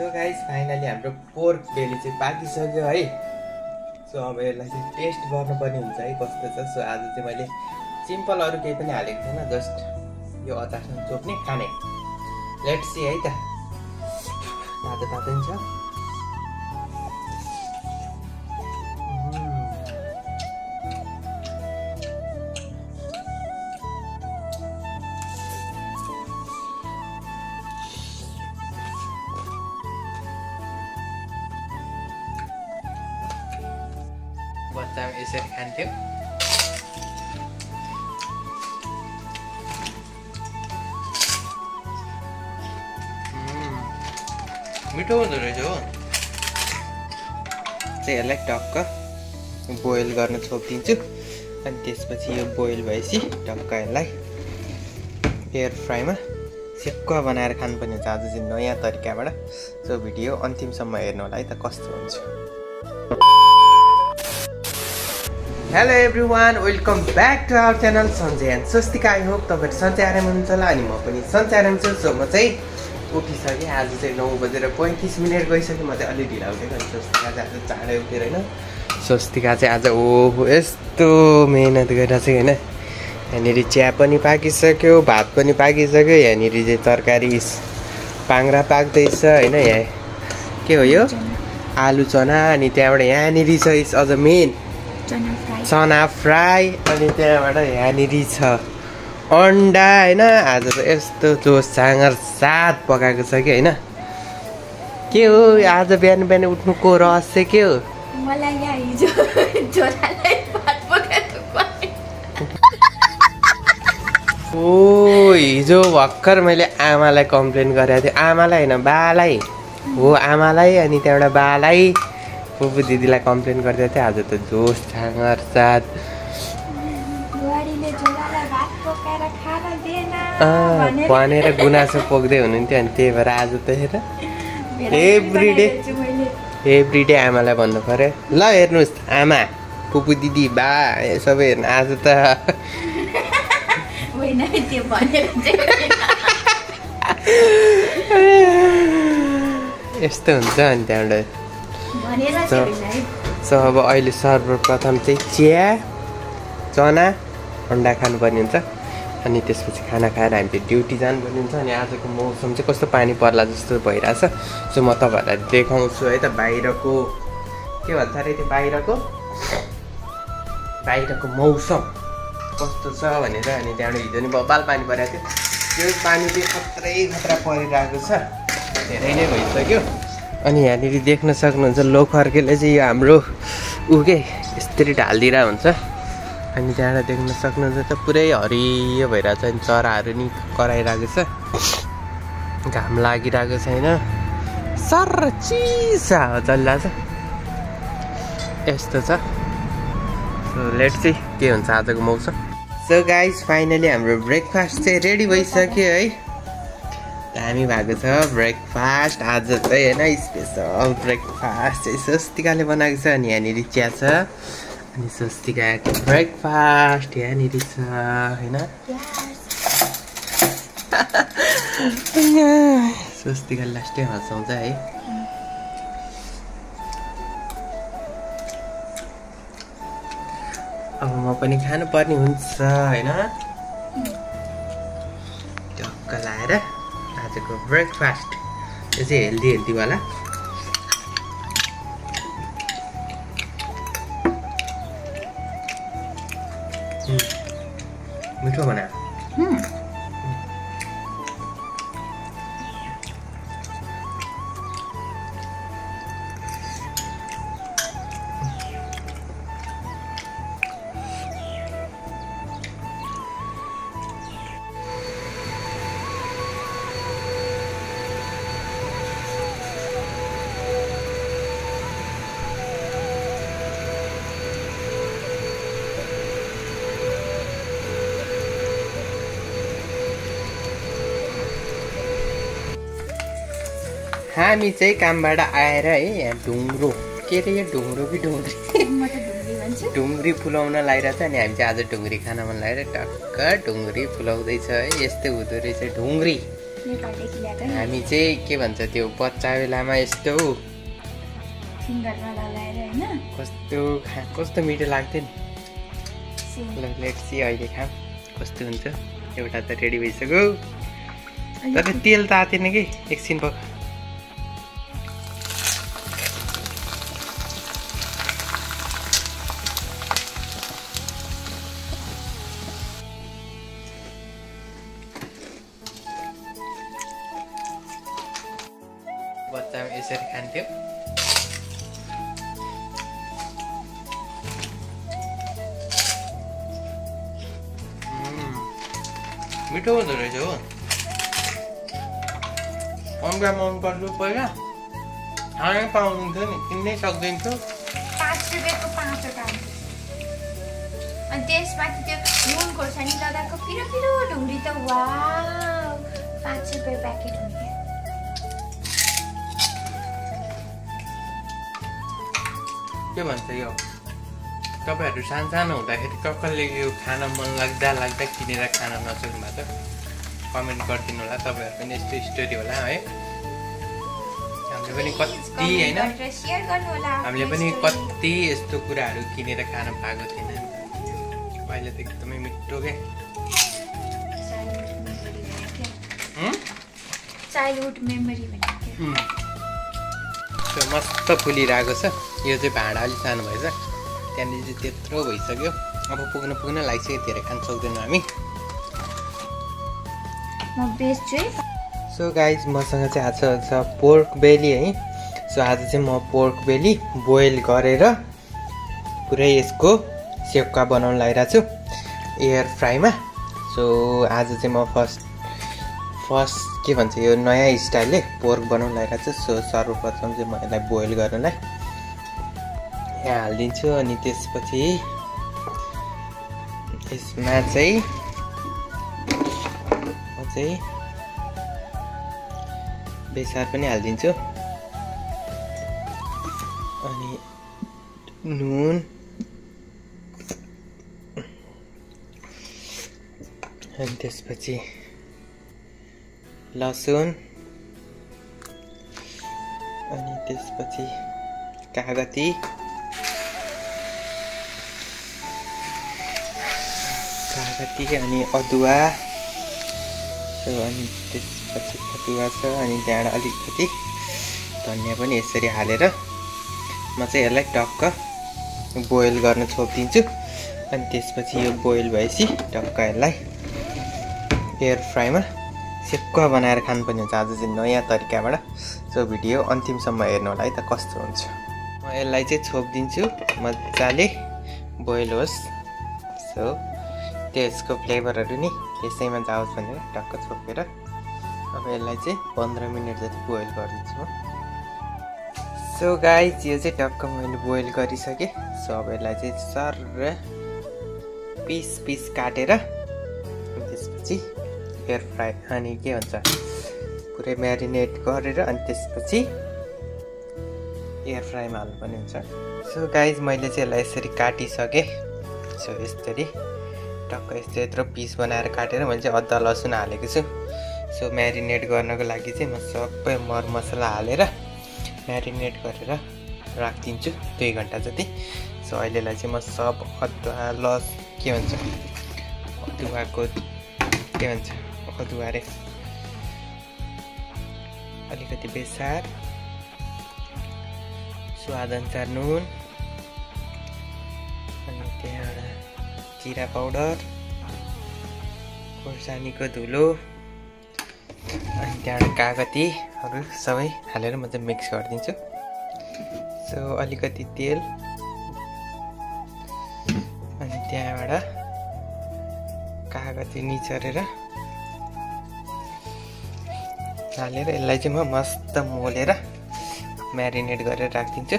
So guys finally हाम्रो pork belly चाहिँ पाकिसक्यो है। सो अब यसलाई चाहिँ टेस्ट गर्नुपर्ने हुन्छ है कस्तो छ। सो आज चाहिँ मैले सिम्पल अरू केही पनि हालेको थिएन जस्ट यो अचारसँग चोप्ने खाने। लेट सी है त। तातो तातो छ बच्चामा यसरी खान्थ्यो। मिठो हुँदो रहेछ हो। चाहिँ यसलाई टक्क। बोइल गर्न छोपिदिन्छु। अनि त्यसपछि यो बोइल भएपछि टक्क यसलाई एयर फ्राईमा सिक्क बनाएर खानुपर्ने हुन्छ। आज चाहिँ नयाँ तरिकाबाट। सो भिडियो अन्तिमसम्म हेर्नु होला है त कस्तो हुन्छ। Hello everyone welcome back to our channel Sanchay and Swastika I hope तपाईँहरू सन्चय आराम हुनुहुन्छ होला अनि म पनि सन्चय आराम छु। सो म चाहिँ उठिसकेँ आज चाहिँ नौ बजेर पैँतिस मिनट गइसकेँ। म चाहिँ अलिक ढिला उठेको अनि स्वस्तिका चाहिँ आज चाँडै उठेर होइन। स्वस्तिका चाहिँ आज ओहो यस्तो मिहिनेत गरेर चाहिँ होइन। यहाँनिर चिया पनि पाकिसक्यो भात पनि पाकिसक्यो। यहाँनिर चाहिँ तरकारी पाङ्रा पाक्दैछ होइन। यहाँ के हो यो? आलु चना अनि त्यहाँबाट यहाँनिर छ अझ मेन। चना फ्राई। अनि त्यहाँबाट यहाँनिर छ अन्डा होइन? आज त यस्तो जोस जाँगर साथ पकाएको छ कि होइन? के हो? आज बिहान बिहान उठ्नुको रहस्य के हो? मलाई यहाँ हिजो। ओ हिजो भर्खर मैले आमालाई कम्प्लेन गरेको थिएँ। आमालाई होइन? बालाई। हो आमालाई अनि त्यहाँबाट बालाई। फुपू दिदीलाई कम्प्लेन गरिदिएको थिएँ आज त जोस छाँगर साथ। भनेर। गुनासो पोख्दै हुनुहुन्थ्यो अनि त्यही भएर आज त हेर। Variety every day. बनाइदिएछु मैले। एभ्री डे आमालाई भन्नु पऱ्यो। ल हेर्नुहोस् आमा पुपु दिदी बा सबै हेर्नु। आज त यस्तो हुन्छ अनि त्यहाँबाट। सो अब अहिले सर्वप्रथम चाहिँ चिया चना अन्डा खानुपर्ने हुन्छ। अनि त्यसपछि खाना खाएर हामी चाहिँ ड्युटी जानुपर्ने हुन्छ। अनि आजको मौसम चाहिँ कस्तो पानी पर्ला जस्तो भइरहेछ। सो म तपाईँहरूलाई देखाउँछु है त बाहिरको के भन्छ अरे त्यो बाहिरको? बाहिरको मौसम कस्तो छ भनेर। अनि त्यहाँबाट हिजो नि बबाल पानी परेको थियो। त्यो पानी चाहिँ खत्रै खतरा परिरहेको छ। धेरै नै भइसक्यो। अनि यहाँनिर देख्न सक्नुहुन्छ लोखर्केले चाहिँ यो हाम्रो ऊ के यसरी ढालिदिएर हुन्छ। अनि त्यहाँबाट देख्न सक्नुहुन्छ त पुरै हरियो भइरहेको छ अनि चराहरू नि कराइरहेको छ। घाम लागिरहेको छैन। सर चिसा हावा छ। यस्तो छ। लेट चाहिँ के हुन्छ आजको मौसम। सो गाइस फाइनली हाम्रो ब्रेकफास्ट चाहिँ रेडी भइसक्यो है। दामी भएको छ ब्रेकफास्ट आज चाहिँ होइन स्पेसल ब्रेकफास्ट चाहिँ स्वस्तिकाले बनाएको छ अनि यहाँनिर चिया छ। अनि स्वस्तिकाको ब्रेकफास्ट यहाँनिर छ होइन? स्वस्तिका लास्टै हँसाउँछ है। अब म पनि खानुपर्ने हुन्छ होइन? आजको ब्रेकफास्ट यो चाहिँ हेल्दी हेल्दीवाला मिठो बना हामी चाहिँ कामबाट आएर है यहाँ ढुङ्ग्रो। के अरे यो ढुङ्ग्रो कि ढुङ्ग्री? ढुङ्ग्री फुलाउन लगाइरहेछ अनि हामी चाहिँ आज ढुङ्ग्री खान मन लागेर टक्क ढुङ्ग्री फुलाउँदैछ है यस्तै हुँदो रहेछ ढुङ्ग्री। हामी चाहिँ के भन्छ त्यो बच्चा बेलामा यस्तो। कस्तो खा कस्तो मिठो लाग्थ्यो नि। लेट्स सी अहिले खाम कस्तो हुन्छ? एउटा त रेडी भइसक्यो। तर तेल त आँतेन कि? एकछिन पक यसरी खान्थ्यो। मिठो हुँदो रहेछ हो। अम्गा मन पर्नु पहिला। खानै पाउँथ्यो नि किन्नै सक्दैन थियो पाँच रुपियाँको पाँचवटा आउँछ अनि त्यसमाथि त्यो नुन खोर्सानी लगाएको पिरो पिरो ढुङ्ग्री त वा पाँच रुपियाँ प्याकेट के भन्छ यो? तपाईँहरू सानसानो हुँदाखेरि ककरले यो खान मन लाग्दा लाग्दा किनेर खान नसक्नु भएको छ कमेन्ट गरिदिनु होला। तपाईँहरू पनि यस्तो स्टोरी होला है? हामीले पनि कति होइन? हामीले पनि कति यस्तो कुराहरू किनेर खान पाएको थिएन। अहिले त एकदमै मिठो हुँ? Childhood memory. त्यो मस्त फुलिरहेको छ। यो चाहिँ भाँडा अलिक सानो भएछ। त्यहाँनिर चाहिँ त्यत्रो भइसक्यो। अब पुग्न पुग्न लागिसक्यो धेरै खान सक्दैनौँ हामी। सो गाइज मसँग चाहिँ आज छ पोर्क बेली है। सो आज चाहिँ म पोर्क बेली बोइल गरेर पुरै यसको सेक्का बनाउनु लागिरहेको छु। एयर फ्राईमा सो आज चाहिँ म फर्स्ट फर्स्ट के भन्छ यो नयाँ स्टाइलले पोर्क बनाउनु लागिरहेको छु सो सर्वप्रथम चाहिँ म यसलाई बोइल गर्नलाई यहाँ हालिदिन्छु अनि त्यसपछि यसमा चाहिँ म चाहिँ बेसार पनि हालिदिन्छु अनि नुन अनि त्यसपछि लसुन अनि त्यसपछि कागती। कागती अनि अदुवा। अनि त्यसपछि अदुवा छ अनि त्यहाँबाट अलिकति। धनियाँ पनि यसरी हालेर म चाहिँ यसलाई टक्क बोइल गर्न छोपिदिन्छु। अनि त्यसपछि यो बोइल भएपछि टक्क यसलाई एयर फ्राईमा सेक्क बनाएर खानुपर्ने हुन्छ आज चाहिँ नयाँ तरिकाबाट। सो भिडियो अन्तिमसम्म हेर्नु होला है त कस्तो हुन्छ? म यसलाई चाहिँ छोपिदिन्छु मजाले बोइल होस्। सो त्यसको फ्लेभरहरू नि त्यसैमा जाओस् भनेर टक्क छोपेर अब यसलाई चाहिँ पन्ध्र मिनट जति बोइल गरिदिन्छु म। सो गाइज यो चाहिँ टक्क मैले बोइल गरिसकेँ। सो अब यसलाई चाहिँ सर पिस पिस काटेर त्यसपछि एयर फ्राई अनि के भन्छ? पुरै म्यारिनेट गरेर अनि त्यसपछि एयर फ्राईमा हाल्नुपर्ने हुन्छ। सो गाइज मैले चाहिँ यसलाई यसरी काटिसकेँ। सो यसरी टक्क यस्तो यत्रो पिस बनाएर काटेर मैले चाहिँ अदुवा लसुन हालेको छु। सो म्यारिनेट गर्नको लागि चाहिँ म सबै मरमसला हालेर म्यारिनेट गरेर राखिदिन्छु दुई घन्टा जति। सो अहिलेलाई चाहिँ म सब अदुवा लस के भन्छ? अदुवाको के भन्छ? अदुवा रे अलिकति बेसार स्वादअनुसार नुन अनि त्यहाँबाट जिरा पाउडर खोर्सानीको धुलो अनि त्यहाँबाट कागतीहरू सबै हालेर म चाहिँ मिक्स गरिदिन्छु सो अलिकति तेल अनि त्यहाँबाट कागती निचरेर हालेर यसलाई चाहिँ म मस्त मोलेर म्यारिनेट गरेर राखिदिन्छु।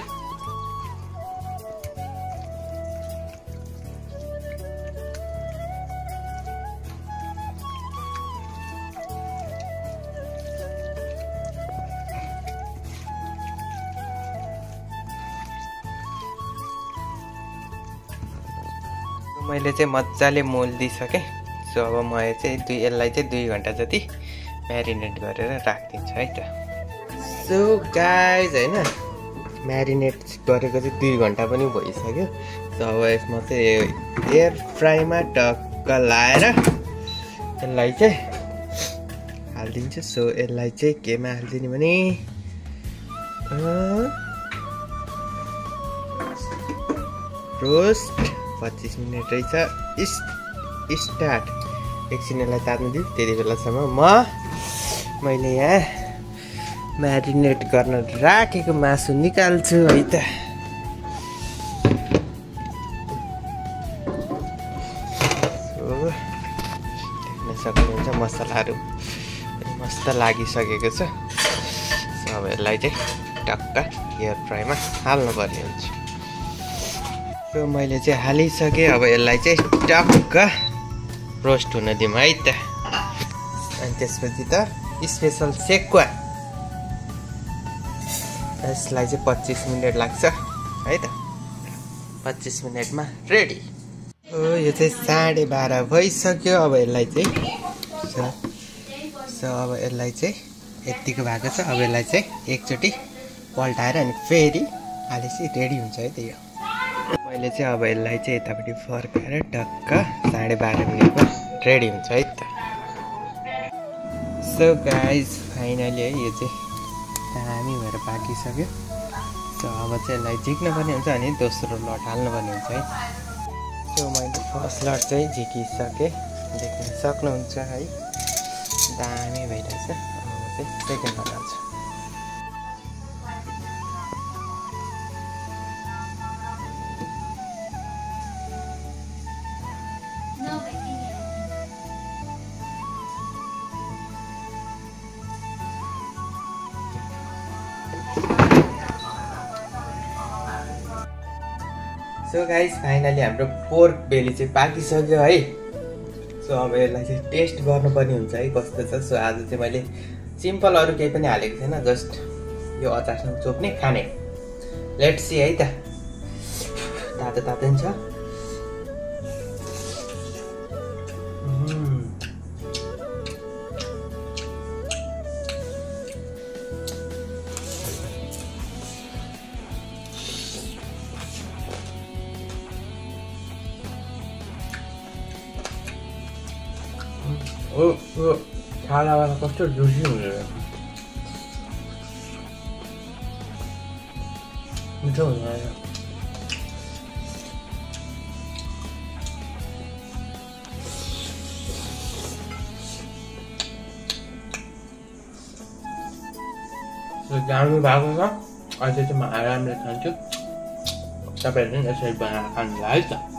मैले चाहिँ मजाले मोल दिइसकेँ सो अब म चाहिँ दुई यसलाई चाहिँ दुई घन्टा जति म्यारिनेट गरेर राखिदिन्छु है त। सो गाइज होइन? म्यारिनेट गरेको चाहिँ दुई घन्टा पनि भइसक्यो। अब यसमा चाहिँ एयर फ्राईमा टक्क लाएर यसलाई चाहिँ हालिदिन्छु। सो यसलाई चाहिँ केमा हालिदिने भने रोस्ट पच्चिस मिनट रहेछ। इस स्टार्ट एकछिन यसलाई तात्नु दिउँ त्यति बेलासम्म म मैले यहाँ म्यारिनेट गर्न राखेको मासु निकाल्छु है त। सक्नुहुन्छ मसलाहरू। मस्त लागिसकेको छ। यसलाई चाहिँ टक्क एयर फ्राईमा हाल्नुपर्ने हुन्छ। सो मैले चाहिँ हालिसकेँ। अब यसलाई चाहिँ टक्क रोस्ट हुन दिउँ है त। अनि त्यसपछि त स्पेसल सेकुवा। यसलाई चाहिँ पच्चिस मिनट लाग्छ है त? पच्चिस मिनटमा रेडी। हो यो चाहिँ साढे बाह्र भइसक्यो। अब यसलाई चाहिँ सो अब यसलाई चाहिँ यत्तिको भएको छ। अब यसलाई चाहिँ एकचोटि पल्टाएर अनि फेरि हालेपछि रेडी हुन्छ है त यो। मैले चाहिँ अब यसलाई चाहिँ यतापट्टि फर्काएर टक्क साढे बाह्र मिनटमा रेडी हुन्छ है त? सो गाइज फाइनली है यो चाहिँ दामी भएर पाकिसक्यो। सो अब चाहिँ यसलाई झिक्नुपर्ने हुन्छ अनि दोस्रो लट हाल्नुपर्ने हुन्छ है। सो मैले फर्स्ट लट चाहिँ झिकिसकेँ देख्न सक्नुहुन्छ है। दामी भइरहेछ। अब चाहिँ सेकेन्ड लट हाल्छु। सो गाइस फाइनली हाम्रो पोर्क बेली चाहिँ पाकिसक्यो है। सो अब यसलाई चाहिँ टेस्ट गर्नुपर्ने हुन्छ है कस्तो छ। सो आज चाहिँ मैले सिम्पल अरू केही पनि हालेको थिएन जस्ट यो अचारसँग चोप्ने खाने। लेट्स सी है त। तातो तातो नि छ। छालावाला कस्तो जुसी हुँदो मिठो हुँदो रहेछ जानु भएको छ अहिले चाहिँ म आरामले खान्छु तपाईँहरूले पनि यसरी बनाएर खानु है त